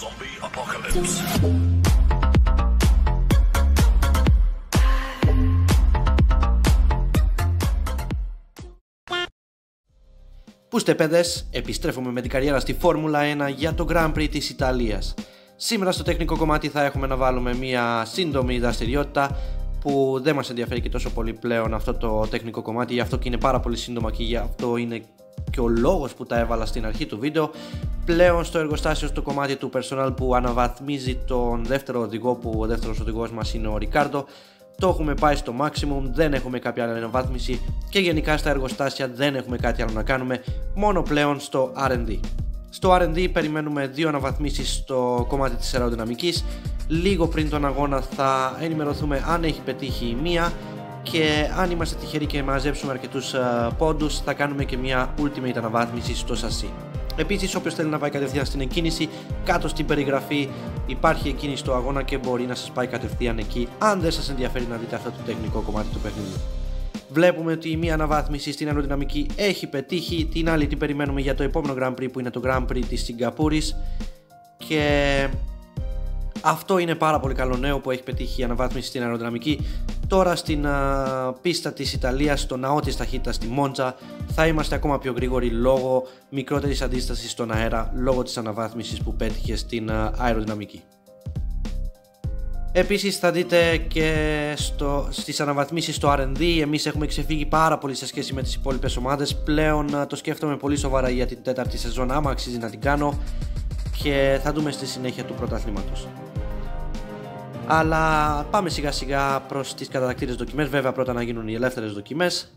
Zombie apocalypse. Πούστε παιδες, επιστρέφουμε με την καριέρα στη Φόρμουλα 1 για το Grand Prix της Ιταλίας. Σήμερα στο τεχνικό κομμάτι θα έχουμε να βάλουμε μια σύντομη δραστηριότητα που δεν μας ενδιαφέρει και τόσο πολύ πλέον αυτό το τεχνικό κομμάτι γι' αυτό και είναι πάρα πολύ σύντομα και γι' αυτό είναι και ο λόγος που τα έβαλα στην αρχή του βίντεο πλέον στο εργοστάσιο στο κομμάτι του personal που αναβαθμίζει τον δεύτερο οδηγό που ο δεύτερος οδηγός μας είναι ο Ρικάρντο. Το έχουμε πάει στο maximum, δεν έχουμε κάποια άλλη αναβάθμιση και γενικά στα εργοστάσια δεν έχουμε κάτι άλλο να κάνουμε, μόνο πλέον στο R&D. Στο R&D περιμένουμε δύο αναβαθμίσεις στο κομμάτι της αεροδυναμικής, λίγο πριν τον αγώνα θα ενημερωθούμε αν έχει πετύχει η μία και αν είμαστε τυχεροί και μαζέψουμε αρκετούς uh, πόντους θα κάνουμε και μια ultimate αναβάθμιση στο σασί. Επίσης, όποιος θέλει να πάει κατευθείαν στην εκκίνηση, κάτω στην περιγραφή υπάρχει εκκίνηση στο αγώνα και μπορεί να σας πάει κατευθείαν εκεί, αν δεν σας ενδιαφέρει να δείτε αυτό το τεχνικό κομμάτι του παιχνιδιού. Βλέπουμε ότι η μία αναβάθμιση στην αεροδυναμική έχει πετύχει, την άλλη την περιμένουμε για το επόμενο Grand Prix που είναι το Grand Prix της Σιγκαπούρης και αυτό είναι πάρα πολύ καλό νέο που έχει πετύχει η αναβάθμιση στην αεροδυναμική. Τώρα στην α, πίστα της Ιταλίας, στο ναό της ταχύτητας στη Μόντζα, θα είμαστε ακόμα πιο γρήγοροι λόγω μικρότερης αντίστασης στον αέρα, λόγω της αναβάθμισης που πέτυχε στην α, αεροδυναμική. Επίσης θα δείτε και στο, στις αναβαθμίσεις στο R&D εμείς έχουμε ξεφύγει πάρα πολύ σε σχέση με τις υπόλοιπες ομάδες πλέον το σκέφτομαι πολύ σοβαρά για την τέταρτη σεζόν άμα αξίζει να την κάνω και θα δούμε στη συνέχεια του πρωταθλήματος. Αλλά πάμε σιγά σιγά προς τις κατατακτήρες δοκιμές, βέβαια πρώτα να γίνουν οι ελεύθερες δοκιμές.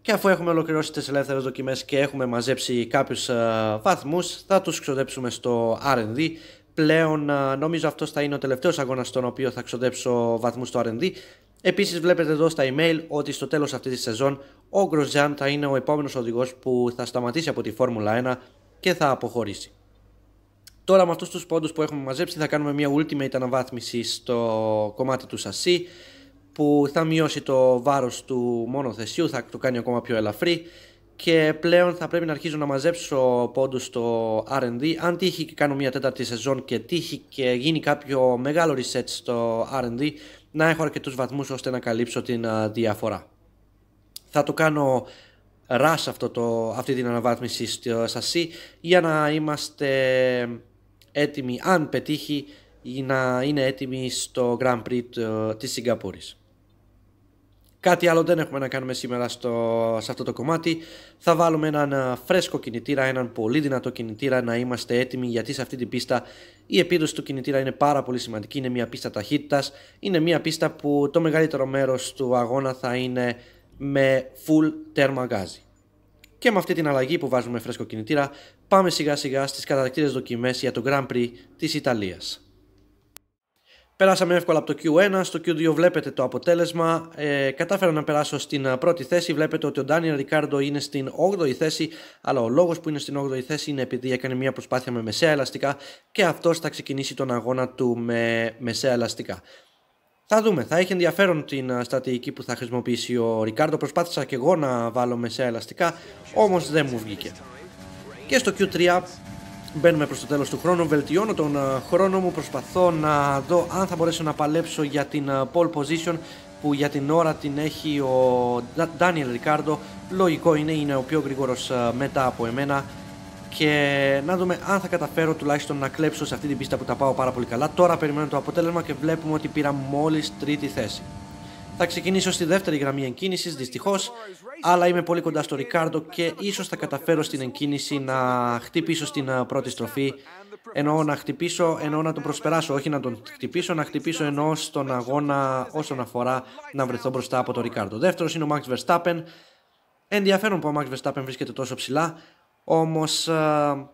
Και αφού έχουμε ολοκληρώσει τις ελεύθερες δοκιμές και έχουμε μαζέψει κάποιους uh, βαθμούς θα τους ξοδέψουμε στο R&D πλέον uh, νομίζω αυτό θα είναι ο τελευταίος αγώνας στον οποίο θα ξοδέψω βαθμούς στο R&D Επίσης βλέπετε εδώ στα email ότι στο τέλος αυτής της σεζόν ο Γκροζιάν θα είναι ο επόμενος οδηγός που θα σταματήσει από τη Φόρμουλα 1 και θα αποχωρήσει. Τώρα με αυτούς τους πόντους που έχουμε μαζέψει θα κάνουμε μια ultimate αναβάθμιση στο κομμάτι του σασί που θα μειώσει το βάρος του μόνο θεσίου, θα το κάνει ακόμα πιο ελαφρύ και πλέον θα πρέπει να αρχίζω να μαζέψω πόντους στο R&D αν τύχει και κάνω μια τέταρτη σεζόν και τύχει και γίνει κάποιο μεγάλο reset στο R&D να έχω αρκετούς βαθμούς ώστε να καλύψω την διαφορά. Θα το κάνω rush αυτό το, αυτή την αναβάθμιση στο σασί για να είμαστε έτοιμοι αν πετύχει να είναι έτοιμοι στο Grand Prix της Σιγκαπούρης. Κάτι άλλο δεν έχουμε να κάνουμε σήμερα στο, σε αυτό το κομμάτι. Θα βάλουμε έναν φρέσκο κινητήρα, έναν πολύ δυνατό κινητήρα να είμαστε έτοιμοι γιατί σε αυτή την πίστα η επίδοση του κινητήρα είναι πάρα πολύ σημαντική. Είναι μια πίστα ταχύτητας, είναι μια πίστα που το μεγαλύτερο μέρος του αγώνα θα είναι με full τέρμα γκάζι. Και με αυτή την αλλαγή που βάζουμε φρέσκο κινητήρα πάμε σιγά σιγά στις καταρακτήρες δοκιμές για το Grand Prix της Ιταλίας. Περάσαμε εύκολα από το Q1, στο Q2 βλέπετε το αποτέλεσμα, ε, κατάφερα να περάσω στην πρώτη θέση, βλέπετε ότι ο Ντάνιελ Ρικάρντο είναι στην 8η θέση, αλλά ο λόγος που είναι στην 8η θέση είναι επειδή έκανε μια προσπάθεια με μεσαία ελαστικά και αυτός θα ξεκινήσει τον αγώνα του με μεσαία ελαστικά. Θα δούμε, θα έχει ενδιαφέρον την στρατηγική που θα χρησιμοποιήσει ο Ρικάρντο. Προσπάθησα και εγώ να βάλω μεσαία ελαστικά, όμως δεν μου βγήκε. Και στο Q3 μπαίνουμε προς το τέλος του χρόνου, βελτιώνω τον χρόνο μου, προσπαθώ να δω αν θα μπορέσω να παλέψω για την pole position που για την ώρα την έχει ο Daniel Ρικάρντο. Λογικό είναι, είναι ο πιο γρήγορος μετά από εμένα και να δούμε αν θα καταφέρω τουλάχιστον να κλέψω σε αυτή την πίστα που τα πάω πάρα πολύ καλά. Τώρα περιμένω το αποτέλεσμα και βλέπουμε ότι πήρα μόλις τρίτη θέση. Θα ξεκινήσω στη δεύτερη γραμμή εγκίνησης δυστυχώς, αλλά είμαι πολύ κοντά στο Ρικάρντο και ίσως θα καταφέρω στην εγκίνηση να χτυπήσω στην ε, πρώτη στροφή. Εννοώ να χτυπήσω, εννοώ να τον προσπεράσω, όχι να τον χτυπήσω, να χτυπήσω εννοώ στον αγώνα όσον αφορά να βρεθώ μπροστά από τον Ρικάρντο. Δεύτερος είναι ο Max Verstappen. Ενδιαφέρον που ο Max Verstappen βρίσκεται τόσο ψηλά. Όμως ε,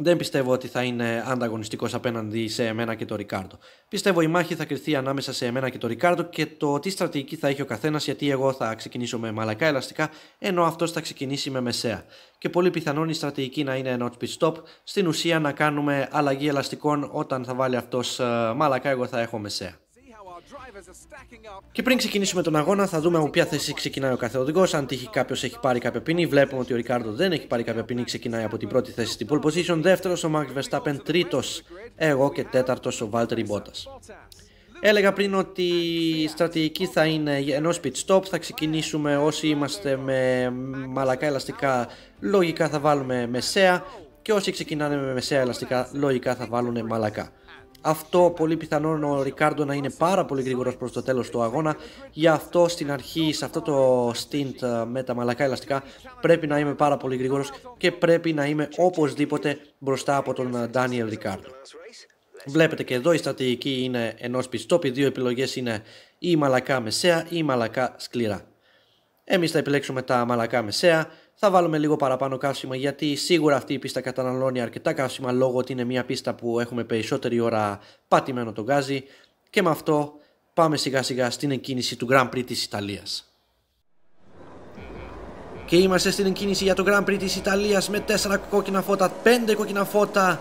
δεν πιστεύω ότι θα είναι ανταγωνιστικός απέναντι σε εμένα και το Ρικάρντο. Πιστεύω η μάχη θα κρυθεί ανάμεσα σε εμένα και το Ρικάρντο και το τι στρατηγική θα έχει ο καθένας γιατί εγώ θα ξεκινήσω με μαλακά ελαστικά ενώ αυτός θα ξεκινήσει με μεσαία. Και πολύ πιθανόν η στρατηγική να είναι ένα pit stop, στην ουσία να κάνουμε αλλαγή ελαστικών όταν θα βάλει αυτός ε, μαλακά εγώ θα έχω μεσαία. Και πριν ξεκινήσουμε τον αγώνα, θα δούμε από ποια θέση ξεκινάει ο κάθε οδηγό. Αν τύχει κάποιος έχει πάρει κάποια ποινή, βλέπουμε ότι ο Ρικάρντο δεν έχει πάρει κάποια ποινή, ξεκινάει από την πρώτη θέση στην pole position. Δεύτερος ο Max Verstappen, τρίτος εγώ και τέταρτος ο Valtteri Bottas. Έλεγα πριν ότι η στρατηγική θα είναι ενός pit stop, θα ξεκινήσουμε όσοι είμαστε με μαλακά ελαστικά, λογικά θα βάλουμε μεσαία και όσοι ξεκινάνε με μεσαία ελαστικά, λογικά θα βάλουν μαλακά. Αυτό πολύ πιθανόν ο Ρικάρντο να είναι πάρα πολύ γρήγορος προς το τέλος του αγώνα. Γι' αυτό στην αρχή, σε αυτό το stint ε, με τα μαλακά ελαστικά Πρέπει να είμαι πάρα πολύ γρήγορος και πρέπει να είμαι οπωσδήποτε μπροστά από τον Ντάνιελ Ρικάρντο Βλέπετε και εδώ η στρατηγική είναι ενός πιστόπ Οι δύο επιλογές είναι ή μαλακά μεσαία ή μαλακά σκληρά. Εμείς θα επιλέξουμε τα μαλακά μεσαία θα βάλουμε λίγο παραπάνω καύσιμα γιατί σίγουρα αυτή η πίστα καταναλώνει αρκετά καύσιμα λόγω ότι είναι μια πίστα που έχουμε περισσότερη ώρα πατημένο το γκάζι και με αυτό πάμε σιγά σιγά στην εκκίνηση του Grand Prix της Ιταλίας. Και είμαστε στην εκκίνηση για το Grand Prix της Ιταλίας με 4 κόκκινα φώτα, 5 κόκκινα φώτα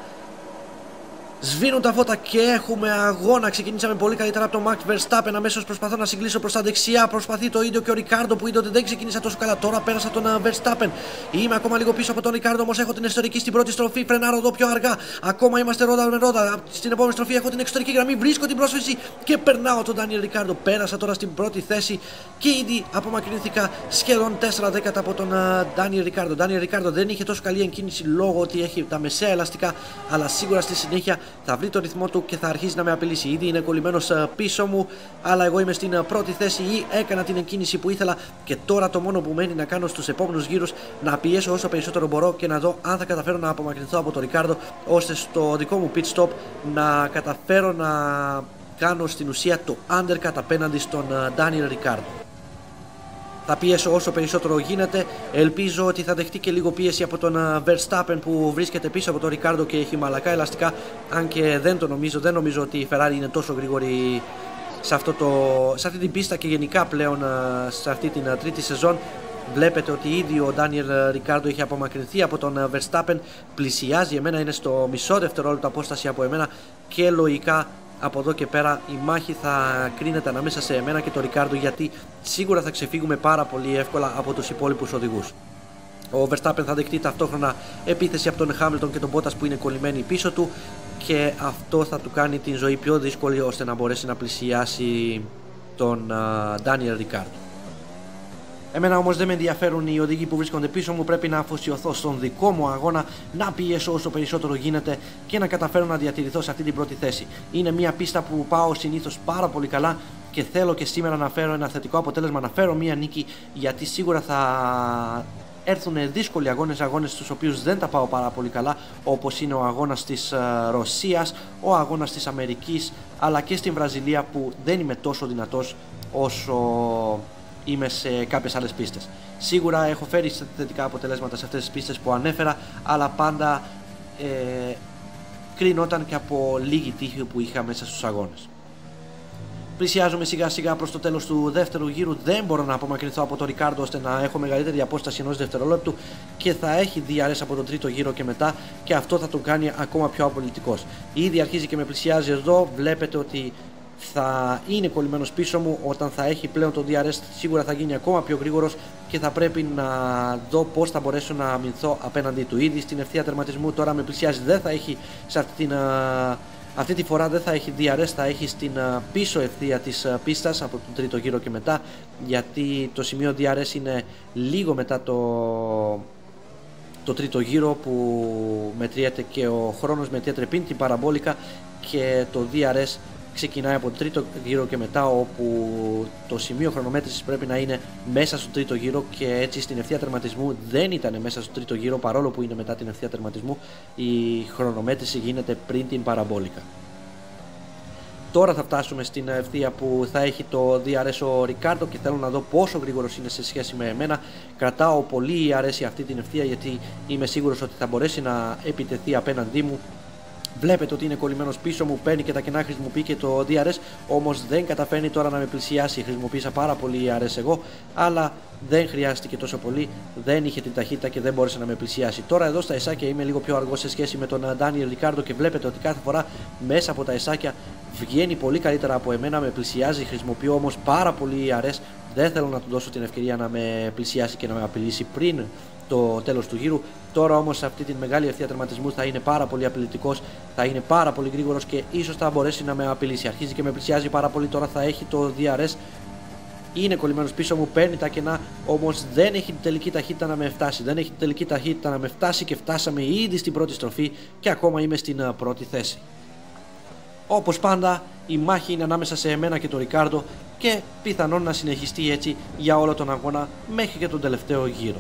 Σβήνουν τα φώτα και έχουμε αγώνα. Ξεκινήσαμε πολύ καλύτερα από τον Max Verstappen. Αμέσως προσπαθώ να συγκλήσω προς τα δεξιά. Προσπαθεί το ίδιο και ο Ρικάρντο που είδε ότι δεν ξεκίνησα τόσο καλά. Τώρα πέρασα τον ε, Verstappen. Είμαι ακόμα λίγο πίσω από τον Ρικάρντο όμως έχω την ιστορική στην πρώτη στροφή. Φρενάρω εδώ πιο αργά. Ακόμα είμαστε ρόδα με ρόδα. Στην επόμενη στροφή έχω την εξωτερική γραμμή. Βρίσκω την πρόσφυση και περνάω τον Daniel Ρικάρντο. Πέρασα τώρα στην πρώτη θέση και ήδη απομακρυνθήκα σχεδόν 4 δέκατα από τον Daniel Ρικάρντο. Daniel Ρικάρντο δεν είχε τόσο καλή εγκίνηση λόγω ότι έχει τα μεσαία ελαστικά αλλά σίγουρα στη συνέχεια θα βρει το ρυθμό του και θα αρχίσει να με απειλήσει. Ήδη είναι κολλημένος ε, πίσω μου, αλλά εγώ είμαι στην ε, πρώτη θέση ή έκανα την εκκίνηση που ήθελα. Και τώρα το μόνο που μένει να κάνω στους επόμενους γύρους να πιέσω όσο περισσότερο μπορώ και να δω αν θα καταφέρω να απομακρυνθώ από τον Ρικάρδο, ώστε στο δικό μου pit stop να καταφέρω να κάνω στην ουσία το undercut απέναντι στον Daniel ε, Ricciardo. Θα πιέσω όσο περισσότερο γίνεται. Ελπίζω ότι θα δεχτεί και λίγο πίεση από τον Verstappen που βρίσκεται πίσω από τον Ricardo και έχει μαλακά ελαστικά. Αν και δεν το νομίζω, δεν νομίζω ότι η Ferrari είναι τόσο γρήγορη σε, αυτό το, σε αυτή την πίστα και γενικά πλέον σε αυτή την τρίτη σεζόν. Βλέπετε ότι ήδη ο Ντάνιελ Ρικάρντο έχει απομακρυνθεί από τον Verstappen. Πλησιάζει, εμένα είναι στο μισό δευτερόλεπτο απόσταση από εμένα και λογικά από εδώ και πέρα η μάχη θα κρίνεται ανάμεσα σε εμένα και τον Ρικάρντο γιατί σίγουρα θα ξεφύγουμε πάρα πολύ εύκολα από τους υπόλοιπους οδηγούς. Ο Verstappen θα δεχτεί ταυτόχρονα επίθεση από τον Hamilton και τον Bottas που είναι κολλημένοι πίσω του και αυτό θα του κάνει την ζωή πιο δύσκολη ώστε να μπορέσει να πλησιάσει τον Daniel Ricciardo. Εμένα όμως δεν με ενδιαφέρουν οι οδηγοί που βρίσκονται πίσω μου. Πρέπει να αφοσιωθώ στον δικό μου αγώνα, να πιέσω όσο περισσότερο γίνεται και να καταφέρω να διατηρηθώ σε αυτή την πρώτη θέση. Είναι μια πίστα που πάω συνήθως πάρα πολύ καλά και θέλω και σήμερα να φέρω ένα θετικό αποτέλεσμα, να φέρω μια νίκη γιατί σίγουρα θα έρθουν δύσκολοι αγώνες, αγώνες στους οποίους δεν τα πάω πάρα πολύ καλά, όπως είναι ο αγώνας της ε, Ρωσίας, ο αγώνας της Αμερικής, αλλά και στην Βραζιλία που δεν είμαι τόσο δυνατός όσο είμαι σε κάποιες άλλες πίστες. Σίγουρα έχω φέρει θετικά αποτελέσματα σε αυτές τις πίστες που ανέφερα, αλλά πάντα ε, κρίνονταν και από λίγη τύχη που είχα μέσα στους αγώνες. Πλησιάζουμε σιγά σιγά προς το τέλος του δεύτερου γύρου. Δεν μπορώ να απομακρυνθώ από τον Ρικάρντο ώστε να έχω μεγαλύτερη απόσταση ενός δευτερολέπτου και θα έχει DRS από τον τρίτο γύρο και μετά και αυτό θα τον κάνει ακόμα πιο απολυτικός. Ήδη αρχίζει και με πλησιάζει εδώ. Βλέπετε ότι θα είναι κολλημένος πίσω μου όταν θα έχει πλέον το DRS σίγουρα θα γίνει ακόμα πιο γρήγορος και θα πρέπει να δω πώς θα μπορέσω να αμυνθώ απέναντι του. Ήδη στην ευθεία τερματισμού τώρα με πλησιάζει δεν θα έχει σε αυτή την αυτή τη φορά δεν θα έχει DRS, θα έχει στην πίσω ευθεία της πίστας από τον τρίτο γύρο και μετά γιατί το σημείο DRS είναι λίγο μετά το, το τρίτο γύρο που μετριέται και ο χρόνος μετριέται πριν την παραμπόλικα και το DRS ξεκινάει από το τρίτο γύρο και μετά όπου το σημείο χρονομέτρησης πρέπει να είναι μέσα στο τρίτο γύρο και έτσι στην ευθεία τερματισμού δεν ήταν μέσα στο τρίτο γύρο παρόλο που είναι μετά την ευθεία τερματισμού η χρονομέτρηση γίνεται πριν την παραμπόλικα. Τώρα θα φτάσουμε στην ευθεία που θα έχει το DRS ο Ρικάρντο και θέλω να δω πόσο γρήγορος είναι σε σχέση με εμένα. Κρατάω πολύ αρέσει αυτή την ευθεία γιατί είμαι σίγουρος ότι θα μπορέσει να επιτεθεί απέναντί μου Βλέπετε ότι είναι κολλημένος πίσω μου, παίρνει και τα κενά, χρησιμοποιεί και το DRS. Όμως δεν καταφέρνει τώρα να με πλησιάσει. Χρησιμοποίησα πάρα πολύ DRS εγώ, αλλά δεν χρειάστηκε τόσο πολύ. Δεν είχε την ταχύτητα και δεν μπόρεσε να με πλησιάσει. Τώρα εδώ στα εσάκια είμαι λίγο πιο αργός σε σχέση με τον Ντάνιελ Ρικάρντο και βλέπετε ότι κάθε φορά μέσα από τα εσάκια βγαίνει πολύ καλύτερα από εμένα. Με πλησιάζει, χρησιμοποιώ όμως πάρα πολύ DRS. Δεν θέλω να του δώσω την ευκαιρία να με πλησιάσει και να με απειλήσει πριν το τέλος του γύρου. Τώρα όμως σε αυτή τη μεγάλη ευθεία τερματισμού θα είναι πάρα πολύ απειλητικός, θα είναι πάρα πολύ γρήγορος και ίσως θα μπορέσει να με απειλήσει. Αρχίζει και με πλησιάζει πάρα πολύ. Τώρα θα έχει το DRS. Είναι κολλημένος πίσω μου, παίρνει τα κενά, όμως δεν έχει την τελική ταχύτητα να με φτάσει. Δεν έχει την τελική ταχύτητα να με φτάσει και φτάσαμε ήδη στην πρώτη στροφή και ακόμα είμαι στην ε, πρώτη θέση. Όπως πάντα, η μάχη είναι ανάμεσα σε εμένα και τον Ρικάρντο και πιθανόν να συνεχιστεί έτσι για όλο τον αγώνα μέχρι και τον τελευταίο γύρο.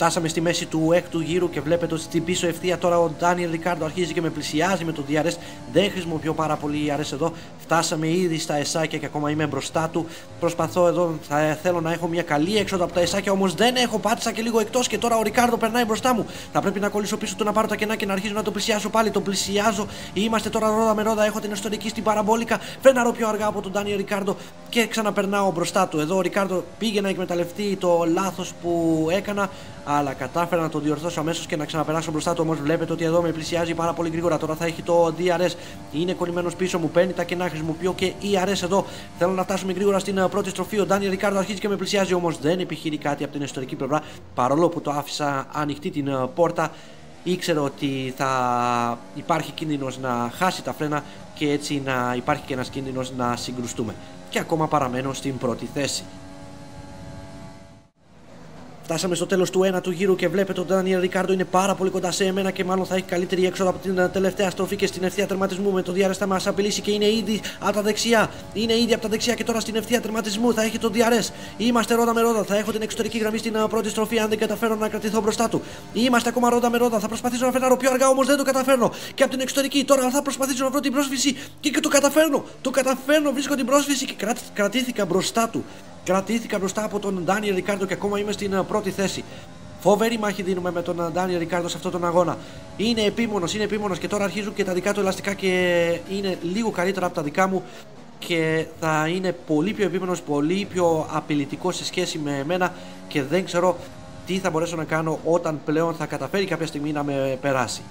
Φτάσαμε στη μέση του έκτου γύρου και βλέπετε ότι στην πίσω ευθεία τώρα ο Ντάνιελ Ρικάρντο αρχίζει και με πλησιάζει με το DRS. Δεν χρησιμοποιώ πάρα πολύ DRS εδώ. Φτάσαμε ήδη στα εσάκια και ακόμα είμαι μπροστά του. Προσπαθώ εδώ, θα θέλω να έχω μια καλή έξοδο από τα εσάκια όμως δεν έχω. Πάτησα και λίγο εκτός και τώρα ο Ρικάρντο περνάει μπροστά μου. Θα πρέπει να κολλήσω πίσω του να πάρω τα κενά και να αρχίζω να το πλησιάζω πάλι. Το πλησιάζω. Είμαστε τώρα ρόδα με ρόδα. Έχω την ιστορική στην παραμπόλικα. Φρέναρω πιο αργά από τον Ντάνιελ Ρικάρντο και ξαναπερνάω μπροστά του. Εδώ ο Ρικάρντο πήγε να εκμεταλλευτεί το λάθος που έκανα αλλά κατάφερα να το διορθώσω αμέσως και να ξαναπεράσω μπροστά του. Όμως βλέπετε ότι εδώ με πλησιάζει πάρα πολύ γρήγορα. Τώρα θα έχει το DRS. Είναι κολλημένος πίσω μου. Παίρνει τα κενά. Χρησιμοποιώ και ERS εδώ. Θέλω να φτάσουμε γρήγορα στην ε, πρώτη στροφή. Ο Ντάνι Ρικάρδο αρχίζει και με πλησιάζει. Όμως δεν επιχειρεί κάτι από την ιστορική πλευρά. Παρόλο που το άφησα ανοιχτή την ε, πόρτα. Ήξερε ότι θα υπάρχει κίνδυνος να χάσει τα φρένα και έτσι να υπάρχει και ένας κίνδυνος να συγκρουστούμε. Και ακόμα παραμένω στην πρώτη θέση. Φτάσαμε στο τέλος του 1 του γύρου και βλέπετε ότι ο Ντάνιελ Ρικάρντο είναι πάρα πολύ κοντά σε εμένα και μάλλον θα έχει καλύτερη έξοδο από την ε, τελευταία στροφή και στην ευθεία τερματισμού. Με το DRS θα μας απειλήσει και είναι ήδη από τα δεξιά. Είναι ήδη από τα δεξιά και τώρα στην ευθεία τερματισμού θα έχει το DRS. Είμαστε ρόδα με ρόδα. Θα έχω την εξωτερική γραμμή στην ε, πρώτη στροφή αν δεν καταφέρω να κρατηθώ μπροστά του. Είμαστε ακόμα ρόδα με ρόδα. Θα προσπαθήσω να φέρνω πιο αργά όμως δεν το καταφέρνω. Και από την εξωτερική τώρα θα προσπαθήσω να βρω την πρόσφυση και, και το καταφέρνω. Το καταφέρνω, βρίσκω την πρόσφυση και κρατήθηκα μπροστά του. Κρατήθηκα μπροστά από τον Ντάνιελ Ρικάρντο και ακόμα είμαι στην ε, πρώτη θέση. Φοβερή μάχη δίνουμε με τον Ντάνιελ Ρικάρντο σε αυτόν τον αγώνα. Είναι επίμονος, είναι επίμονος και τώρα αρχίζουν και τα δικά του ελαστικά και είναι λίγο καλύτερα από τα δικά μου και θα είναι πολύ πιο επίμονος, πολύ πιο απειλητικός σε σχέση με εμένα και δεν ξέρω τι θα μπορέσω να κάνω όταν πλέον θα καταφέρει κάποια στιγμή να με περάσει.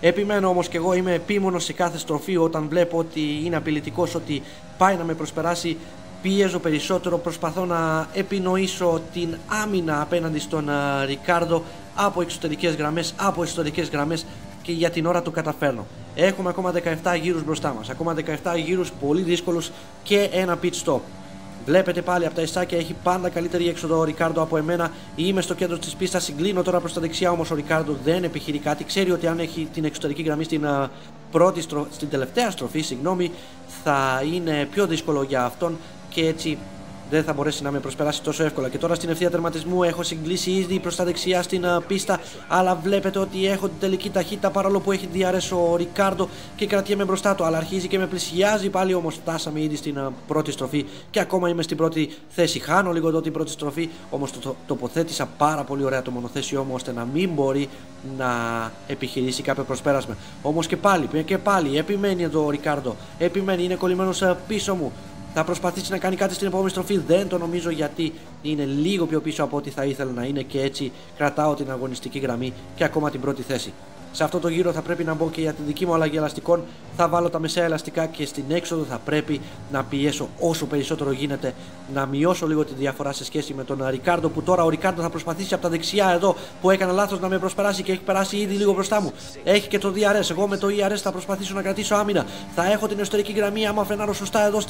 Επιμένω όμως και εγώ είμαι επίμονος σε κάθε στροφή όταν βλέπω ότι είναι απειλητικός, ότι πάει να με προσπεράσει πιέζω περισσότερο, προσπαθώ να επινοήσω την άμυνα απέναντι στον Ρικάρδο από εξωτερικές γραμμές, από ιστορικές γραμμές και για την ώρα το καταφέρνω. Έχουμε ακόμα 17 γύρους μπροστά μας, ακόμα 17 γύρους πολύ δύσκολους και ένα pit stop. Βλέπετε πάλι από τα εισάκια έχει πάντα καλύτερη έξοδο ο Ρικάρντο από εμένα. Είμαι στο κέντρο της πίστας, συγκλίνω τώρα προς τα δεξιά όμως ο Ρικάρντο δεν επιχειρεί κάτι. Ξέρει ότι αν έχει την εξωτερική γραμμή στην, πρώτη στην τελευταία στροφή, συγγνώμη, θα είναι πιο δύσκολο για αυτόν και έτσι δεν θα μπορέσει να με προσπεράσει τόσο εύκολα. Και τώρα στην ευθεία τερματισμού έχω συγκλήσει ήδη προς τα δεξιά στην uh, πίστα. Αλλά βλέπετε ότι έχω την τελική ταχύτητα παρόλο που έχει διαρρέσει ο Ρικάρντο και κρατιέμαι μπροστά του. Αλλά αρχίζει και με πλησιάζει πάλι όμως. Φτάσαμε ήδη στην uh, πρώτη στροφή και ακόμα είμαι στην πρώτη θέση. Χάνω λίγο εδώ την πρώτη στροφή. Όμως το, το, τοποθέτησα πάρα πολύ ωραία το μονοθέσιό μου ώστε να μην μπορεί να επιχειρήσει κάποιο προσπέρασμα. Όμως και πάλι, και πάλι επιμένει εδώ ο Ρικάρντο. Επιμένει, είναι κολλημένος uh, πίσω μου θα προσπαθήσει να κάνει κάτι στην επόμενη στροφή. Δεν το νομίζω γιατί είναι λίγο πιο πίσω από ό,τι θα ήθελα να είναι και έτσι κρατάω την αγωνιστική γραμμή και ακόμα την πρώτη θέση. Σε αυτό το γύρο θα πρέπει να μπω και για τη δική μου αλλαγή ελαστικών. Θα βάλω τα μεσαία ελαστικά και στην έξοδο θα πρέπει να πιέσω όσο περισσότερο γίνεται να μειώσω λίγο τη διαφορά σε σχέση με τον Ρικάρντο που τώρα ο Ρικάρντο θα προσπαθήσει από τα δεξιά εδώ που έκανα λάθος να με προσπεράσει και έχει περάσει ήδη λίγο μπροστά μου. Έχει και το DRS. Εγώ με το ERS θα προσπαθήσω να κρατήσω άμυνα. Θα έχω την εσωτερική γραμμή άμα φρενάρω σωστά εδώ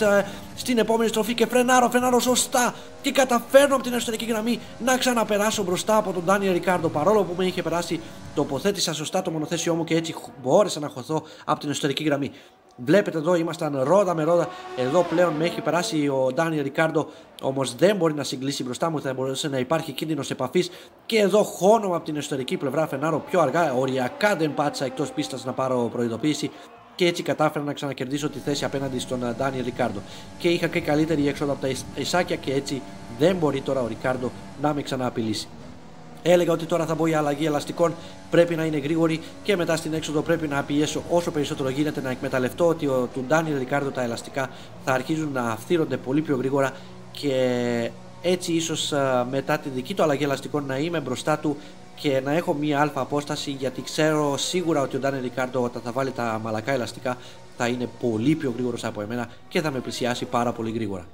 στην επόμενη στροφή και φρενάρω, φρενάρω σωστά και καταφέρνω από την εσωτερική γραμμή να ξαναπεράσω μπροστά από τον Ντάνιελ Ρικάρντο παρόλο που με είχε περάσει. Τοποθέτησα σωστά το μονοθέσιό μου και έτσι μπόρεσα να χωθώ από την εσωτερική γραμμή. Βλέπετε εδώ ήμασταν ρόδα με ρόδα. Εδώ πλέον με έχει περάσει ο Ντάνι Ρικάρντο. Όμως δεν μπορεί να συγκλήσει μπροστά μου. Θα μπορούσε να υπάρχει κίνδυνος επαφής. Και εδώ χώνομαι από την εσωτερική πλευρά. Φενάρω πιο αργά. Οριακά δεν πάτησα εκτός πίστας να πάρω προειδοποίηση. Και έτσι κατάφερα να ξανακερδίσω τη θέση απέναντι στον Ντάνι Ρικάρντο. Και είχα και καλύτερη έξοδο από τα Ισάκια και έτσι δεν μπορεί τώρα ο Ρικάρντο να με ξανααπειλήσει. Έλεγα ότι τώρα θα μπω η αλλαγή ελαστικών, πρέπει να είναι γρήγορη και μετά στην έξοδο πρέπει να πιέσω όσο περισσότερο γίνεται να εκμεταλλευτώ ότι ο, του Ντάνιελ Ρικάρδο τα ελαστικά θα αρχίζουν να φθύρονται πολύ πιο γρήγορα και έτσι ίσως μετά τη δική του αλλαγή ελαστικών να είμαι μπροστά του και να έχω μία αλφα απόσταση γιατί ξέρω σίγουρα ότι ο Ντάνιελ Ρικάρντο όταν θα βάλει τα μαλακά ελαστικά θα είναι πολύ πιο γρήγορος από εμένα και θα με πλησιάσει πάρα πολύ γρήγορα.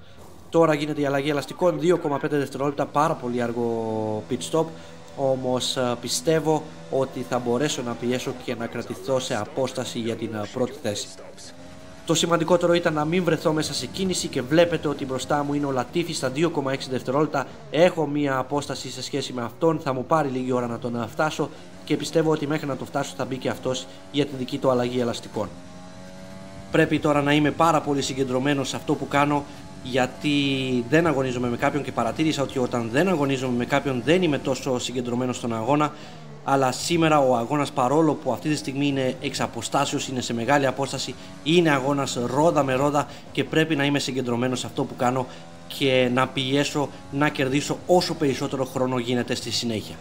Τώρα γίνεται η αλλαγή ελαστικών 2,5 δευτερόλεπτα πάρα πολύ αργό pit stop όμως πιστεύω ότι θα μπορέσω να πιέσω και να κρατηθώ σε απόσταση για την πρώτη θέση. Το σημαντικότερο ήταν να μην βρεθώ μέσα σε κίνηση και βλέπετε ότι μπροστά μου είναι ο Λατίφης στα 2,6 δευτερόλεπτα. Έχω μία απόσταση σε σχέση με αυτόν, θα μου πάρει λίγη ώρα να τον φτάσω και πιστεύω ότι μέχρι να το φτάσω θα μπει και αυτός για την δική του αλλαγή ελαστικών. Πρέπει τώρα να είμαι πάρα πολύ συγκεντρωμένος σε αυτό που κάνω γιατί δεν αγωνίζομαι με κάποιον και παρατήρησα ότι όταν δεν αγωνίζομαι με κάποιον δεν είμαι τόσο συγκεντρωμένος στον αγώνα αλλά σήμερα ο αγώνας παρόλο που αυτή τη στιγμή είναι εξ αποστάσεως, είναι σε μεγάλη απόσταση, είναι αγώνας ρόδα με ρόδα και πρέπει να είμαι συγκεντρωμένος σε αυτό που κάνω και να πιέσω να κερδίσω όσο περισσότερο χρόνο γίνεται στη συνέχεια.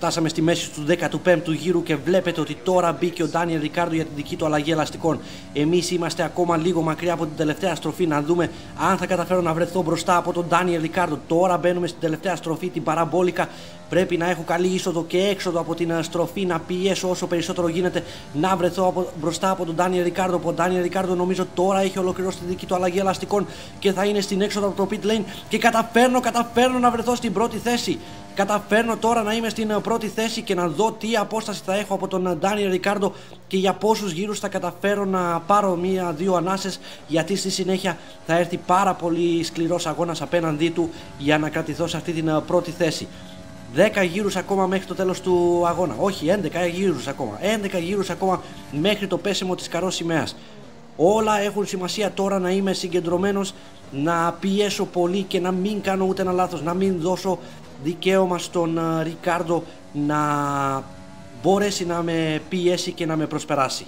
Φτάσαμε στη μέση του 15ου γύρου και βλέπετε ότι τώρα μπήκε ο Ντάνιελ Ρικάρντο για την δική του αλλαγή ελαστικών. Εμείς είμαστε ακόμα λίγο μακριά από την τελευταία στροφή να δούμε αν θα καταφέρω να βρεθώ μπροστά από τον Ντάνιελ Ρικάρντο. Τώρα μπαίνουμε στην τελευταία στροφή, την Παραμπόλικα. Πρέπει να έχω καλή είσοδο και έξοδο από την στροφή, να πιέσω όσο περισσότερο γίνεται να βρεθώ από, μπροστά από τον Ντάνιελ Ρικάρντο. Ο Ντάνιελ Ρικάρντο νομίζω τώρα έχει ολοκληρώσει τη δική του αλλαγή ελαστικών και θα είναι στην έξοδο από το pit lane και καταφέρνω, καταφέρνω να βρεθώ στην πρώτη θέση. Καταφέρνω τώρα να είμαι στην πρώτη θέση και να δω τι απόσταση θα έχω από τον Ντάνιελ Ρικάρντο και για πόσους γύρους θα καταφέρω να πάρω μία-δύο ανάσες γιατί στη συνέχεια θα έρθει πάρα πολύ σκληρός αγώνας απέναντί του για να κρατηθώ σε αυτή την πρώτη θέση. 10 γύρους ακόμα μέχρι το τέλος του αγώνα. Όχι, 11 γύρους ακόμα. 11 γύρους ακόμα μέχρι το πέσιμο της καρός σημαίας. Όλα έχουν σημασία τώρα να είμαι συγκεντρωμένος, να πιέσω πολύ και να μην κάνω ούτε ένα λάθος, να μην δώσω δικαίωμα στον uh, Ρικάρντο να μπορέσει να με πιέσει και να με προσπεράσει.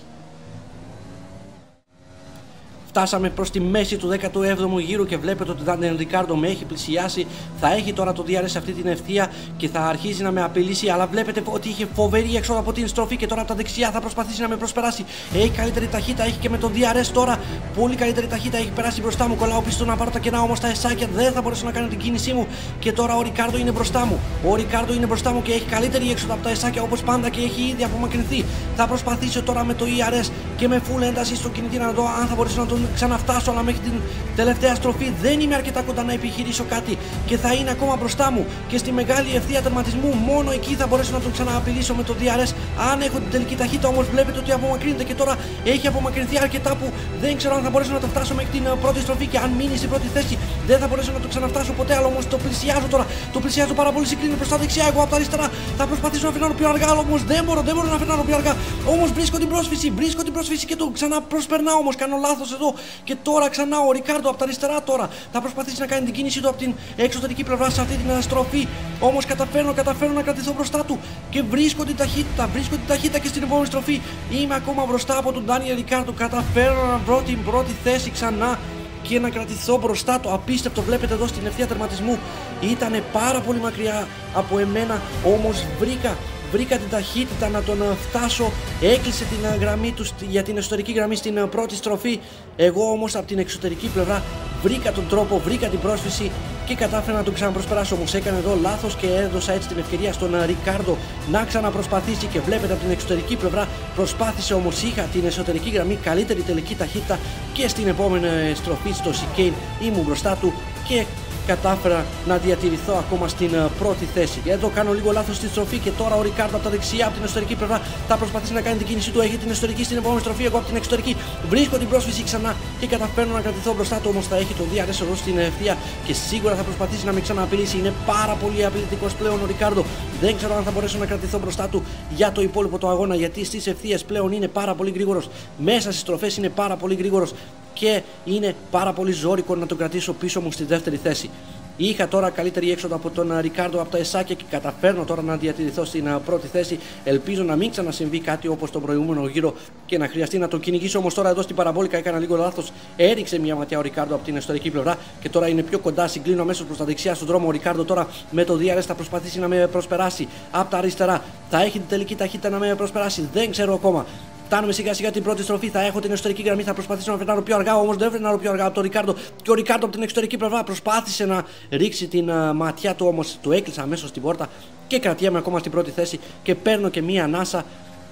Φτάσαμε προς τη μέση του 17ου γύρου και βλέπετε ότι ο Ντάνιελ Ρικάρντο με έχει πλησιάσει. Θα έχει τώρα το DRS αυτή την ευθεία και θα αρχίσει να με απειλήσει. Αλλά βλέπετε ότι είχε φοβερή έξοδο από την στροφή και τώρα από τα δεξιά θα προσπαθήσει να με προσπεράσει. Έχει καλύτερη ταχύτητα, έχει και με το DRS τώρα πολύ καλύτερη ταχύτητα. Έχει περάσει μπροστά μου. Κολλάω πίσω να πάρω τα κενά όμως τα εσάκια δεν θα μπορέσω να κάνω την κίνησή μου. Και τώρα ο Ρικάρντο είναι μπροστά μου. Ο Ρικάρντο είναι μπροστά μου και έχει καλύτερη έξοδο από τα εσάκια όπως πάντα και έχει ήδη απομακρυνθεί. Θα προσπαθήσω τώρα με το ERS και με full ένταση στο κινητή να δω αν θα μπορέσω να τον ξαναφτάσω, αλλά μέχρι την τελευταία στροφή δεν είμαι αρκετά κοντά να επιχειρήσω κάτι και θα είναι ακόμα μπροστά μου. Και στη μεγάλη ευθεία τερματισμού, μόνο εκεί θα μπορέσω να τον ξανααπειλήσω με το DRS. Αν έχω την τελική ταχύτητα, όμως βλέπετε ότι απομακρύνεται και τώρα έχει απομακρυνθεί αρκετά που δεν ξέρω αν θα μπορέσω να το φτάσω μέχρι την ε, πρώτη στροφή. Και αν μείνει στην πρώτη θέση, δεν θα μπορέσω να το ξαναφτάσω ποτέ. Αλλά όμως το πλησιάζω τώρα. Το πλησιάζω πάρα πολύ συγκλίνει προς τα δεξιά. Εγώ από τα αριστερά θα προσπαθήσω να φρενάρω πιο αργά, αλλά όμως δεν μπορώ, δεν μπορώ να φρενάρω πιο αργά. Όμως βρίσκω την πρόσφυση, βρίσκω την πρόσφυση και το ξαναπροσπερνάω όμως. Κάνω λάθος εδώ και τώρα ξανά ο Ρικάρντο από τα αριστερά τώρα θα προσπαθήσει να κάνει την κίνησή του από την εξωτερική πλευρά σε αυτή την αναστροφή. Όμως καταφέρνω, καταφέρνω να κρατηθώ μπροστά του και βρίσκω την ταχύτητα. Βρίσκω την ταχύτητα και στην επόμενη στροφή. Είμαι ακόμα μπροστά από τον Ντάνιελ Ρικάρντο. Καταφέρνω να βρω την πρώτη θέση ξανά και να κρατηθώ μπροστά του. Απίστευτο, βλέπετε εδώ στην ευθεία τερματισμού. Ήταν πάρα πολύ μακριά από εμένα, όμως βρήκα βρήκα την ταχύτητα να τον ε, φτάσω. Έκλεισε την ε, γραμμή του για την εσωτερική γραμμή στην ε, πρώτη στροφή. Εγώ όμως από την εξωτερική πλευρά βρήκα τον τρόπο, βρήκα την πρόσφυση και κατάφερα να τον ξαναπροσπεράσω. Όμως έκανε εδώ λάθος και έδωσα έτσι την ευκαιρία στον Ρικάρντο να ξαναπροσπαθήσει. Και βλέπετε από την εξωτερική πλευρά προσπάθησε όμως είχα την εσωτερική γραμμή, καλύτερη τελική ταχύτητα και στην επόμενη στροφή στο Σικέιν ήμουν μπροστά του και κατάφερα να διατηρηθώ ακόμα στην ε, πρώτη θέση. Εδώ κάνω λίγο λάθος στη στροφή και τώρα ο Ρικάρντο από τα δεξιά, από την εσωτερική πλευρά θα προσπαθήσει να κάνει την κίνηση του. Έχει την εσωτερική στην επόμενη στροφή. Εγώ από την εξωτερική βρίσκω την πρόσφυση ξανά και καταφέρνω να κρατηθώ μπροστά του. Όμως θα έχει το DRS εδώ στην ευθεία και σίγουρα θα προσπαθήσει να με ξαναπειλήσει. Είναι πάρα πολύ απειλητικός πλέον ο Ρικάρντο. Δεν ξέρω αν θα μπορέσω να κρατηθώ μπροστά του για το υπόλοιπο το αγώνα γιατί στις ευθείες πλέον είναι πάρα πολύ γρήγορος. Μέσα στις στροφές είναι πάρα πολύ γρήγορος και είναι πάρα πολύ ζώρικο να τον κρατήσω πίσω μου στη δεύτερη θέση. Είχα τώρα καλύτερη έξοδο από τον Ρικάρντο από τα Εσάκια και καταφέρνω τώρα να διατηρηθώ στην πρώτη θέση. Ελπίζω να μην ξανασυμβεί κάτι όπως τον προηγούμενο γύρο και να χρειαστεί να τον κυνηγήσω όμως τώρα εδώ στην παραμπόλικα. Έκανα λίγο λάθος. Έριξε μια ματιά ο Ρικάρντο από την ιστορική πλευρά και τώρα είναι πιο κοντά. Συγκλίνω αμέσως προς τα δεξιά στον δρόμο. Ο Ρικάρντο τώρα με το DRS θα προσπαθήσει να με προσπεράσει από τα αριστερά. Θα έχει την τελική ταχύτητα να με προσπεράσει. Δεν ξέρω ακόμα. Φτάνουμε σιγά σιγά την πρώτη στροφή. Θα έχω την εσωτερική γραμμή. Θα προσπαθήσω να φρενάρω πιο αργά. Όμως δεν φρενάρω πιο αργά από τον Ρικάρντο. Και ο Ρικάρντο από την εξωτερική πλευρά προσπάθησε να ρίξει την uh, ματιά του. Όμως του έκλεισα αμέσως στην πόρτα και κρατιέμαι ακόμα στην πρώτη θέση. Και παίρνω και μία ανάσα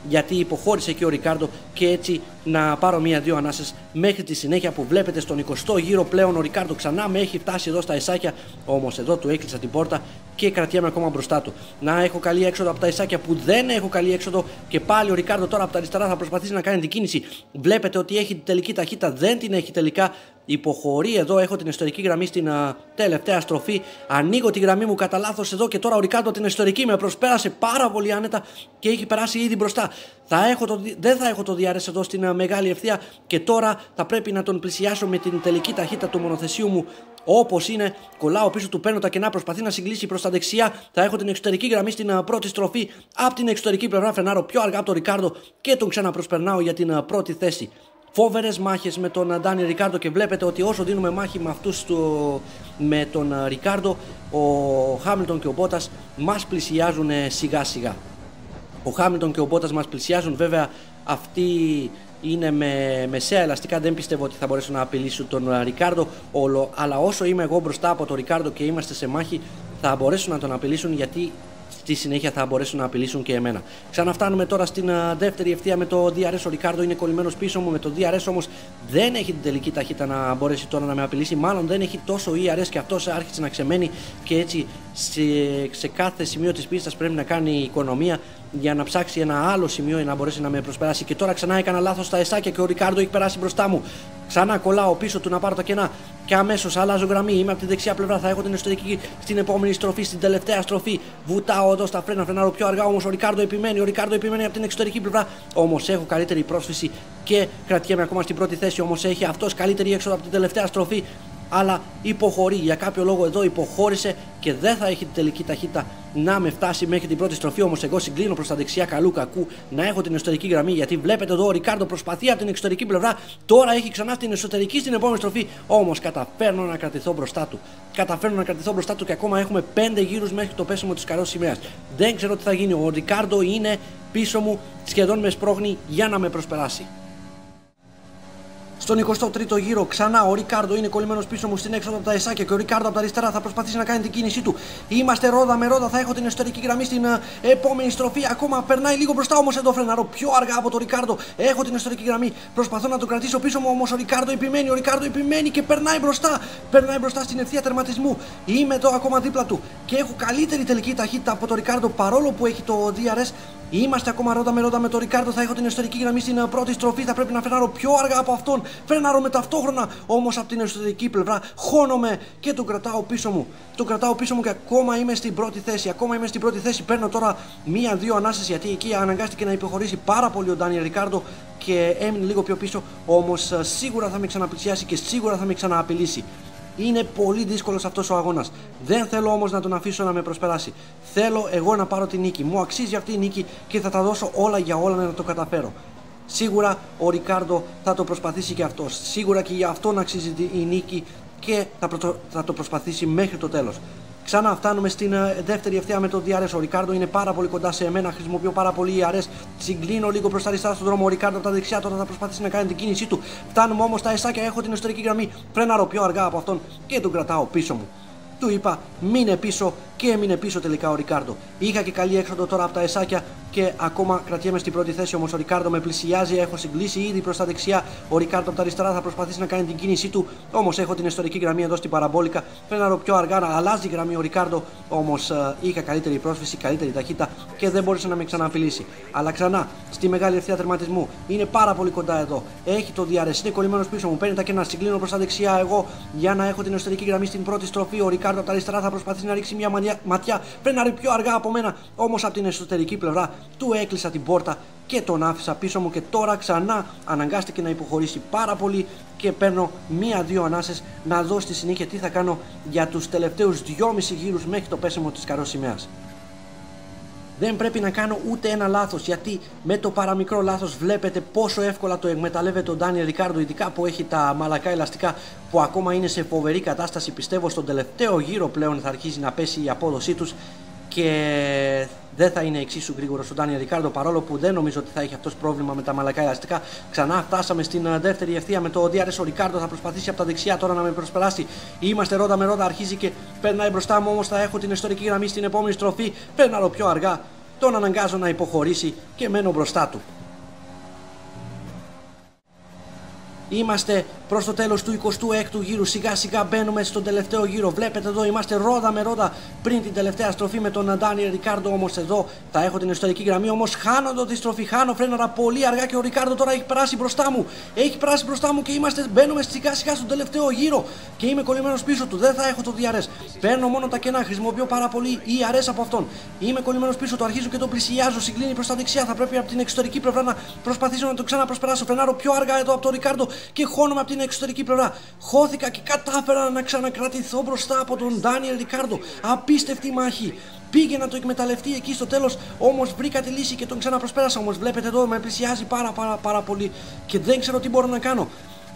γιατί υποχώρησε και ο Ρικάρντο και έτσι να πάρω μία-δύο ανάσες μέχρι τη συνέχεια που βλέπετε στον 20ο γύρο πλέον ο Ρικάρντο ξανά με έχει φτάσει εδώ στα εσάκια. Όμως εδώ του έκλεισα την πόρτα και κρατιέμαι ακόμα μπροστά του. Να έχω καλή έξοδο από τα εσάκια που δεν έχω καλή έξοδο και πάλι ο Ρικάρντο τώρα από τα αριστερά θα προσπαθήσει να κάνει την κίνηση. Βλέπετε ότι έχει την τελική ταχύτητα, δεν την έχει τελικά. Υποχωρεί εδώ, έχω την ιστορική γραμμή στην uh, τελευταία στροφή. Ανοίγω τη γραμμή μου κατά λάθος εδώ και τώρα ο Ρικάρντο την ιστορική με προσπέρασε πάρα πολύ άνετα και έχει περάσει ήδη μπροστά. Θα έχω το, δεν θα έχω το DRS εδώ στην uh, μεγάλη ευθεία και τώρα θα πρέπει να τον πλησιάσω με την τελική ταχύτητα του μονοθεσίου μου Όπως είναι, κολλάω πίσω του, παίρνω τα κενά, προσπαθεί να συγκλήσει προς τα δεξιά. Θα έχω την εξωτερική γραμμή στην πρώτη στροφή. Από την εξωτερική πλευρά φρενάρω πιο αργά από τον Ρικάρδο και τον ξαναπροσπερνάω για την πρώτη θέση. Φόβερε μάχες με τον Ντάνι Ρικάρδο και βλέπετε ότι όσο δίνουμε μάχη με αυτούς με τον Ρικάρδο, ο Χάμιλτον και ο Μπότας μας πλησιάζουν σιγά σιγά. Ο Χάμιλτον και ο Μπότας μας πλησιάζουν, βέβαια αυτοί είναι με μεσαία ελαστικά. Δεν πιστεύω ότι θα μπορέσουν να απειλήσουν τον Ρικάρδο. Όλο, αλλά όσο είμαι εγώ μπροστά από τον Ρικάρδο και είμαστε σε μάχη, θα μπορέσουν να τον απειλήσουν γιατί στη συνέχεια θα μπορέσουν να απειλήσουν και εμένα. Ξαναφτάνουμε τώρα στην δεύτερη ευθεία με το DRS. Ο Ρικάρδο είναι κολλημένος πίσω μου. Με το DRS όμως δεν έχει την τελική ταχύτητα να μπορέσει τώρα να με απειλήσει. Μάλλον δεν έχει τόσο ERS και αυτός άρχισε να ξεμένει και έτσι σε, σε κάθε σημείο της πίστας πρέπει να κάνει οικονομία για να ψάξει ένα άλλο σημείο για να μπορέσει να με προσπεράσει. Και τώρα ξανά έκανα λάθος στα εσάκια και ο Ρικάρδο έχει περάσει μπροστά μου. Ξανά κολλάω πίσω του να πάρω τα κενά και αμέσως αλλάζω γραμμή. Είμαι από τη δεξιά πλευρά. Θα έχω την εσωτερική στην επόμενη στροφή, στην τελευταία στροφή. Βουτάω εδώ στα φρένα, φρενάρω πιο αργά. Όμως ο Ρικάρδο επιμένει. Ο Ρικάρδο επιμένει από την εξωτερική πλευρά. Όμως έχω καλύτερη πρόσφυση και κρατιέμαι ακόμα στην πρώτη θέση. Όμως έχει αυτός καλύτερη έξοδο από την τελευταία στροφή αλλά υποχωρεί. Για κάποιο λόγο εδώ υποχώρησε και δεν θα έχει την τελική ταχύτητα να με φτάσει μέχρι την πρώτη στροφή. Όμως εγώ συγκλίνω προς τα δεξιά καλού κακού να έχω την εσωτερική γραμμή. Γιατί βλέπετε εδώ ο Ρικάρντο προσπαθεί από την εξωτερική πλευρά. Τώρα έχει ξανά την εσωτερική στην επόμενη στροφή. Όμως καταφέρνω να κρατηθώ μπροστά του. Καταφέρνω να κρατηθώ μπροστά του και ακόμα έχουμε 5 γύρους μέχρι το πέσιμο της καρός σημαίας. Δεν ξέρω τι θα γίνει. Ο Ρικάρντο είναι πίσω μου σχεδόν με σπρώχνει για να με προσπεράσει. Στον 23ο γύρο ξανά ο Ρικάρντο είναι κολλημένος πίσω μου στην έξοδο από τα εσάκια και ο Ρικάρντο από τα αριστερά θα προσπαθήσει να κάνει την κίνησή του. Είμαστε ρόδα με ρόδα, θα έχω την εσωτερική γραμμή στην uh, επόμενη στροφή. Ακόμα περνάει λίγο μπροστά όμως εδώ φρεναρώ πιο αργά από τον Ρικάρντο. Έχω την εσωτερική γραμμή, προσπαθώ να το κρατήσω πίσω μου όμως ο Ρικάρντο επιμένει. Ο Ρικάρντο επιμένει και περνάει μπροστά. Περνάει μπροστά στην ευθεία τερματισμού. Είμαι εδώ ακόμα δίπλα του και έχω καλύτερη τελική ταχύτητα από τον Ρικάρντο παρόλο που έχει το DRS. Είμαστε ακόμα ρόδα με ρόδα με τον Ρικάρντο. Θα έχω την εσωτερική γραμμή στην πρώτη στροφή. Θα πρέπει να φρενάρω πιο αργά από αυτόν. Φρενάρω με ταυτόχρονα όμως από την εσωτερική πλευρά. Χώνομαι και τον κρατάω πίσω μου. Τον κρατάω πίσω μου και ακόμα είμαι στην πρώτη θέση. Ακόμα είμαι στην πρώτη θέση. Παίρνω τώρα μία-δύο ανάσες γιατί εκεί αναγκάστηκε να υποχωρήσει πάρα πολύ ο Ντάνιελ Ρικάρντο και έμεινε λίγο πιο πίσω. Όμως σίγουρα θα με ξαναπλησιάσει και σίγουρα θα με ξανααπειλήσει. Είναι πολύ δύσκολος αυτός ο αγώνας. Δεν θέλω όμως να τον αφήσω να με προσπεράσει. Θέλω εγώ να πάρω τη νίκη. Μου αξίζει αυτή η νίκη και θα τα δώσω όλα για όλα να το καταφέρω. Σίγουρα ο Ρικάρντο θα το προσπαθήσει και αυτός. Σίγουρα και για αυτόν αξίζει η νίκη και θα, θα το προσπαθήσει μέχρι το τέλος. Ξανά φτάνουμε στην ε, δεύτερη ευθεία με το DRS. Ο Ρικάρντο είναι πάρα πολύ κοντά σε μένα. Χρησιμοποιώ πάρα πολύ ERS. Συγκλίνω λίγο προς τα αριστερά στον δρόμο. Ο Ρικάρντο από τα δεξιά τώρα θα προσπαθήσει να κάνει την κίνησή του. Φτάνουμε όμως στα εσάκια. Έχω την εσωτερική γραμμή. Φρέναρω πιο αργά από αυτόν και τον κρατάω πίσω μου. Του είπα μείνε πίσω και έμεινε πίσω τελικά ο Ρικάρντο. Είχα και καλή έξοδο τώρα από τα εσάκια και ακόμα κρατιέμαι στην πρώτη θέση. Όμως ο Ρικάρντο με πλησιάζει, έχω συγκλήσει ήδη προς τα δεξιά. Ο Ρικάρντο από τα αριστερά θα προσπαθήσει να κάνει την κίνησή του. Όμως έχω την ιστορική γραμμή εδώ στην παραμπόλικα. Φαίνεται πιο αργά να αλλάζει η γραμμή ο Ρικάρντο. Όμως ε, είχα καλύτερη πρόσφυση, καλύτερη ταχύτητα και δεν μπόρεσε να με ξαναπηλήσει. Αλλά ξανά στη μεγάλη ευθεία τερματισμού είναι πάρα πολύ κοντά εδώ. Έχει το DRS, είναι κολλημένος πίσω μου. Παίρνει τα κενά, συγκλίνω προς τα δεξιά εγώ για να έχω την εσωτερική γραμμή στην πρώτη στροφή. Ο Ρικάρντο από τα αριστερά θα προσπαθήσει να ρίξει μια μανιά ματιά, φρέναρε πιο αργά από μένα. Όμως από την εσωτερική πλευρά του έκλεισα την πόρτα και τον άφησα πίσω μου και τώρα ξανά αναγκάστηκε να υποχωρήσει πάρα πολύ και παίρνω μία-δύο ανάσες να δω στη συνέχεια τι θα κάνω για τους τελευταίους δυόμισι γύρους μέχρι το πέσιμο της καροσημαίας. Δεν πρέπει να κάνω ούτε ένα λάθος γιατί με το παραμικρό λάθος βλέπετε πόσο εύκολα το εκμεταλλεύεται ο Ντάνιελ Ρικάρντο, ειδικά που έχει τα μαλακά ελαστικά που ακόμα είναι σε φοβερή κατάσταση. Πιστεύω στον τελευταίο γύρο πλέον θα αρχίσει να πέσει η απόδοσή τους και δεν θα είναι εξίσου γρήγορος ο Ντάνιελ Ρικάρντο παρόλο που δεν νομίζω ότι θα έχει αυτός πρόβλημα με τα μαλακά ελαστικά. Ξανά φτάσαμε στην ε, δεύτερη ευθεία με το DRS. Ο Ρικάρντο θα προσπαθήσει από τα δεξιά τώρα να με προσπεράσει. Είμαστε ρόδα με ρόδα, αρχίζει και περνάει μπροστά μου. Όμως θα έχω την ιστορική γραμμή στην επόμενη στροφή. Περνάω πιο αργά. Τον αναγκάζω να υποχωρήσει και μένω μπροστά του. Είμαστε προς το τέλος του 26ου γύρου. Σιγά σιγά μπαίνουμε στον τελευταίο γύρο. Βλέπετε εδώ είμαστε ρόδα με ρόδα πριν την τελευταία στροφή με τον Ντάνιελ Ρικάρντο. Όμως εδώ θα έχω την ιστορική γραμμή. Όμως χάνω εδώ τη στροφή. Χάνω φρέναρα πολύ αργά και ο Ρικάρντο τώρα έχει περάσει μπροστά μου. Έχει περάσει μπροστά μου και είμαστε, μπαίνουμε σιγά σιγά στον τελευταίο γύρο. Και είμαι κολλημένος πίσω του. Δεν θα έχω το DRS. Παίρνω μόνο τα κενά. Χρησιμοποιώ πάρα πολύ ERS από αυτόν. Είμαι κολλημένος πίσω του. Αρχίζω και το πλησιάζω. Συγκλίνει προς τα δεξιά. Θα πρέπει από την εξωτερική πλευρά να προσπαθήσω να το ξαναπροσπεράσω. Φρενάρω πιο αργά εδώ από τον Ρικάρντο και χώνομαι από την εξωτερική πλευρά. Χώθηκα και κατάφερα να ξανακρατηθώ μπροστά από τον Ντάνιελ Ρικάρντο. Απίστευτη μάχη. Πήγε να το εκμεταλλευτεί εκεί στο τέλος, όμως βρήκα τη λύση και τον ξαναπροσπέρασα. Όμως βλέπετε εδώ με πλησιάζει πάρα, πάρα, πάρα πολύ και δεν ξέρω τι μπορώ να κάνω.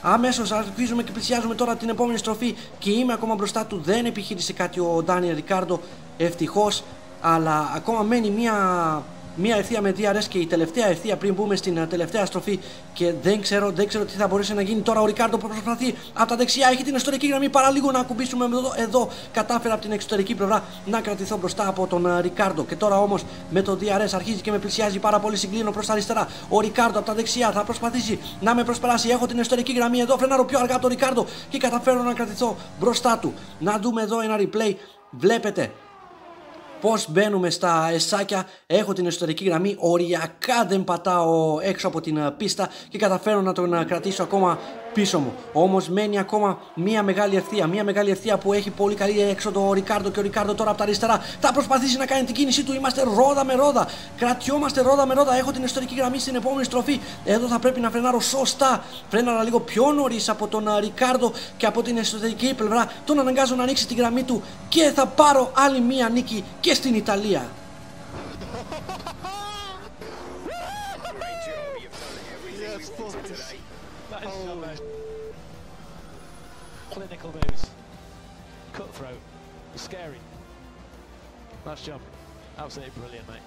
Αμέσως αρχίζουμε και πλησιάζουμε τώρα την επόμενη στροφή και είμαι ακόμα μπροστά του. Δεν επιχείρησε κάτι ο Ντάνιελ Ρικάρντο, ευτυχώς, αλλά ακόμα μένει μια μία ευθεία με DRS και η τελευταία ευθεία πριν μπούμε στην ε, τελευταία στροφή και δεν ξέρω, δεν ξέρω τι θα μπορέσει να γίνει τώρα ο Ρικάρντο που προσπαθεί από τα δεξιά. Έχει την εσωτερική γραμμή παρά λίγο να ακουμπήσουμε εδώ, εδώ. Κατάφερα από την εξωτερική πλευρά να κρατηθώ μπροστά από τον uh, Ρικάρντο. Και τώρα όμως με το DRS αρχίζει και με πλησιάζει πάρα πολύ συγκλίνω προς τα αριστερά. Ο Ρικάρντο από τα δεξιά θα προσπαθήσει να με προσπεράσει. Έχω την εσωτερική γραμμή εδώ φρενάρω πιο αργά τον Ρικάρντο και καταφέρω να κρατηθώ μπροστά του. Να δούμε εδώ ένα replay. Βλέπετε πώς μπαίνουμε στα εσάκια. Έχω την εσωτερική γραμμή. Οριακά δεν πατάω έξω από την ε, πίστα και καταφέρω να τον ε, κρατήσω ακόμα πίσω μου. Όμως μένει ακόμα μία μεγάλη ευθεία. Μία μεγάλη ευθεία που έχει πολύ καλή έξοδο ο Ρικάρντο και ο Ρικάρντο τώρα από τα αριστερά θα προσπαθήσει να κάνει την κίνησή του. Είμαστε ρόδα με ρόδα. Κρατιόμαστε ρόδα με ρόδα. Έχω την ιστορική γραμμή στην επόμενη στροφή. Εδώ θα πρέπει να φρενάρω σωστά. Φρέναρα λίγο πιο νωρίς από τον Ρικάρντο και από την εσωτερική πλευρά. Τον αναγκάζω να ανοίξει τη γραμμή του και θα πάρω άλλη μία νίκη και στην Ιταλία. Clinical moves. Cutthroat. Scary. Nice job. Absolutely brilliant, mate.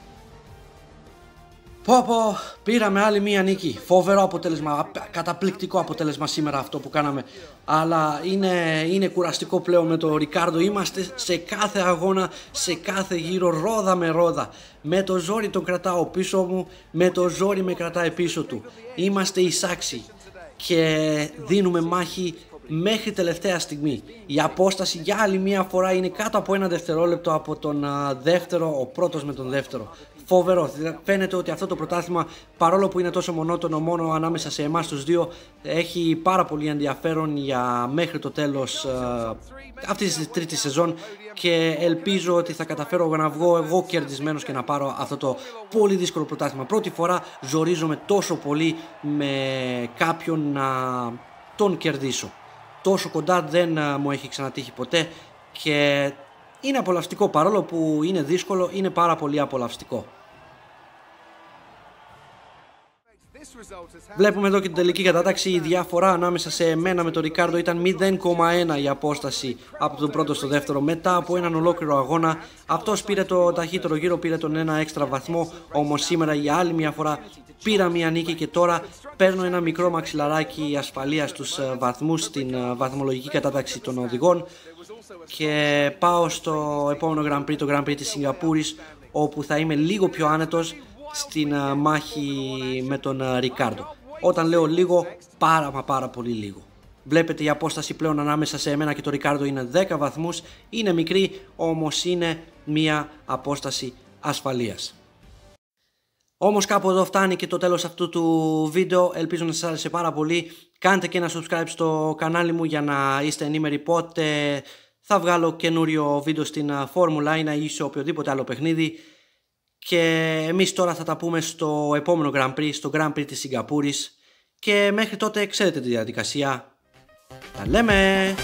Πω πω, πήραμε άλλη μία νίκη. Φοβερό αποτέλεσμα, καταπληκτικό αποτέλεσμα σήμερα αυτό που κάναμε. Αλλά είναι, είναι κουραστικό πλέον με το Ρικάρδο. Είμαστε σε κάθε αγώνα, σε κάθε γύρο, ρόδα με ρόδα. Με το ζόρι τον κρατάω πίσω μου, με το ζόρι με κρατάει πίσω του. Είμαστε εισάξιοι και δίνουμε μάχη μέχρι τελευταία στιγμή. Η απόσταση για άλλη μία φορά είναι κάτω από ένα δευτερόλεπτο από τον δεύτερο, ο πρώτος με τον δεύτερο. Φοβερό. Φαίνεται ότι αυτό το πρωτάθλημα, παρόλο που είναι τόσο μονότονο μόνο ανάμεσα σε εμάς τους δύο, έχει πάρα πολύ ενδιαφέρον για μέχρι το τέλος uh, αυτής της τρίτης σεζόν και ελπίζω ότι θα καταφέρω να βγω εγώ κερδισμένος και να πάρω αυτό το πολύ δύσκολο πρωτάθλημα. Πρώτη φορά ζορίζομαι τόσο πολύ με κάποιον να τον κερδίσω τόσο κοντά δεν ε, μου έχει ξανατύχει ποτέ και είναι απολαυστικό παρόλο που είναι δύσκολο είναι πάρα πολύ απολαυστικό. Βλέπουμε εδώ και την τελική κατάταξη. Η διαφορά ανάμεσα σε εμένα με τον Ρικάρδο ήταν 0,1 η απόσταση από τον πρώτο στο δεύτερο. Μετά από έναν ολόκληρο αγώνα, αυτός πήρε το ταχύτερο γύρο, πήρε τον ένα έξτρα βαθμό. Όμως σήμερα για άλλη μια φορά πήρα μια νίκη και τώρα παίρνω ένα μικρό μαξιλαράκι ασφαλείας στους ε, βαθμούς στην ε, βαθμολογική κατάταξη των οδηγών. Και πάω στο επόμενο Grand Prix, το Grand Prix της Σιγκαπούρης, όπου θα είμαι λίγο πιο άνετος στην uh, μάχη με τον uh, Ρικάρντο. Όταν λέω λίγο, πάρα μα πάρα πολύ λίγο. Βλέπετε η απόσταση πλέον ανάμεσα σε εμένα και τον Ρικάρντο είναι 10 βαθμούς, είναι μικρή όμως είναι μια απόσταση ασφαλείας. Όμως κάπου εδώ φτάνει και το τέλος αυτού του βίντεο, ελπίζω να σας άρεσε πάρα πολύ. Κάντε και ένα subscribe στο κανάλι μου για να είστε ενήμεροι πότε θα βγάλω καινούριο βίντεο στην Φόρμουλα 1 ή σε οποιοδήποτε άλλο παιχνίδι και εμείς τώρα θα τα πούμε στο επόμενο Grand Prix, στο Grand Prix της Σιγκαπούρης και μέχρι τότε ξέρετε τη διαδικασία. Τα λέμε!